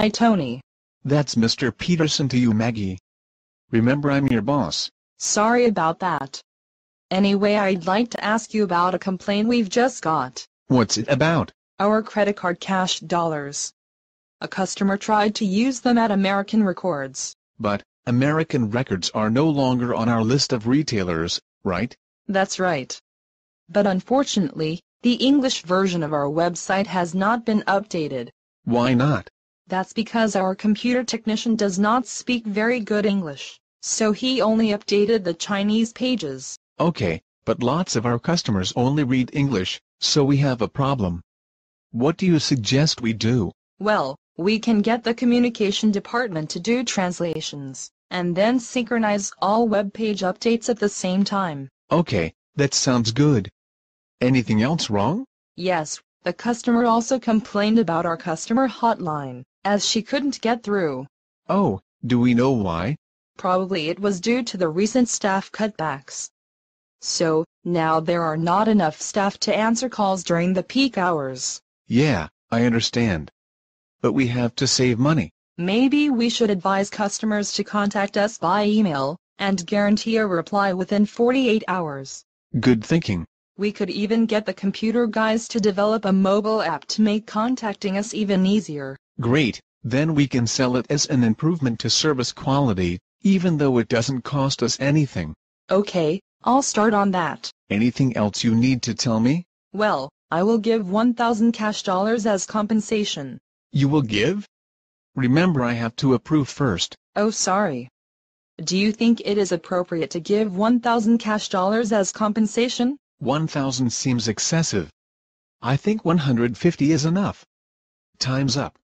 Hi Tony. That's Mr. Peterson to you Maggie. Remember I'm your boss. Sorry about that. Anyway I'd like to ask you about a complaint we've just got. What's it about? Our credit card cash dollars. A customer tried to use them at American Records. But, American Records are no longer on our list of retailers, right? That's right. But unfortunately, the English version of our website has not been updated. Why not? That's because our computer technician does not speak very good English, so he only updated the Chinese pages. Okay, but lots of our customers only read English, so we have a problem. What do you suggest we do? Well, we can get the communication department to do translations, and then synchronize all web page updates at the same time. Okay, that sounds good. Anything else wrong? Yes, the customer also complained about our customer hotline, as she couldn't get through. Oh, do we know why? Probably it was due to the recent staff cutbacks. So, now there are not enough staff to answer calls during the peak hours. Yeah, I understand. But we have to save money. Maybe we should advise customers to contact us by email, and guarantee a reply within 48 hours. Good thinking. We could even get the computer guys to develop a mobile app to make contacting us even easier. Great, then we can sell it as an improvement to service quality, even though it doesn't cost us anything. Okay, I'll start on that. Anything else you need to tell me? Well, I will give 1,000 cash dollars as compensation. You will give? Remember I have to approve first. Oh sorry. Do you think it is appropriate to give 1,000 cash dollars as compensation? 1000 seems excessive. I think 150 is enough. Time's up.